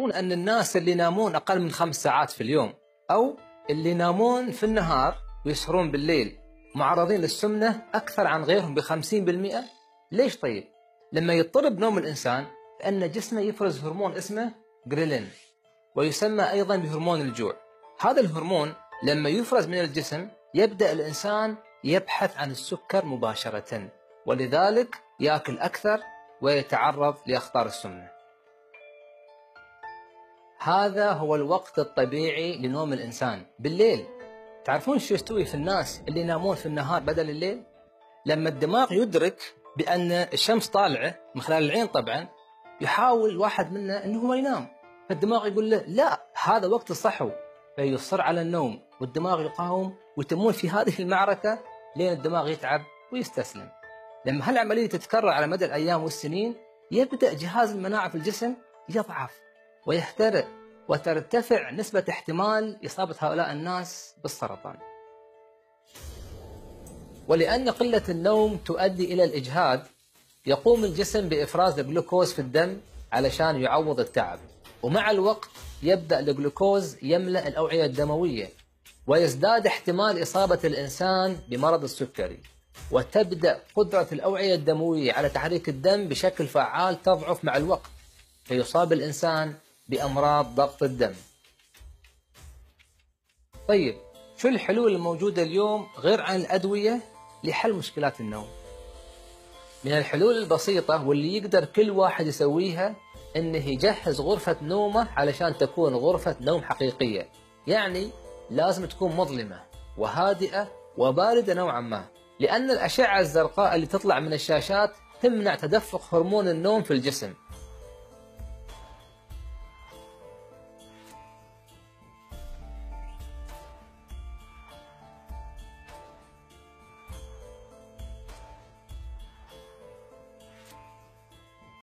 تعرفون أن الناس اللي ينامون أقل من خمس ساعات في اليوم أو اللي ينامون في النهار ويسهرون بالليل معرضين للسمنة أكثر عن غيرهم بخمسين بالمئة؟ ليش طيب؟ لما يضطرب نوم الإنسان فإن جسمه يفرز هرمون اسمه جريلين ويسمى أيضا بهرمون الجوع. هذا الهرمون لما يفرز من الجسم يبدأ الإنسان يبحث عن السكر مباشرة ولذلك يأكل أكثر ويتعرض لأخطار السمنة. هذا هو الوقت الطبيعي لنوم الإنسان. بالليل. تعرفون شو يستوي في الناس اللي ينامون في النهار بدل الليل؟ لما الدماغ يدرك بأن الشمس طالعة من خلال العين طبعا يحاول واحد منا أنه هو ينام. فالدماغ يقول له لا هذا وقت الصحو. فيصر على النوم والدماغ يقاوم وتمون في هذه المعركة لين الدماغ يتعب ويستسلم. لما هالعملية تتكرر على مدى الأيام والسنين يبدأ جهاز المناعة في الجسم يضعف ويحترق وترتفع نسبة احتمال إصابة هؤلاء الناس بالسرطان. ولأن قلة النوم تؤدي إلى الإجهاد يقوم الجسم بإفراز الجلوكوز في الدم علشان يعوض التعب. ومع الوقت يبدأ الجلوكوز يملأ الأوعية الدموية ويزداد احتمال إصابة الإنسان بمرض السكري. وتبدأ قدرة الأوعية الدموية على تحريك الدم بشكل فعال تضعف مع الوقت فيصاب الإنسان بأمراض ضغط الدم. طيب شو الحلول الموجودة اليوم غير عن الأدوية لحل مشكلات النوم؟ من الحلول البسيطة واللي يقدر كل واحد يسويها إنه يجهز غرفة نومه علشان تكون غرفة نوم حقيقية. يعني لازم تكون مظلمة وهادئة وباردة نوعا ما لأن الأشعة الزرقاء اللي تطلع من الشاشات تمنع تدفق هرمون النوم في الجسم.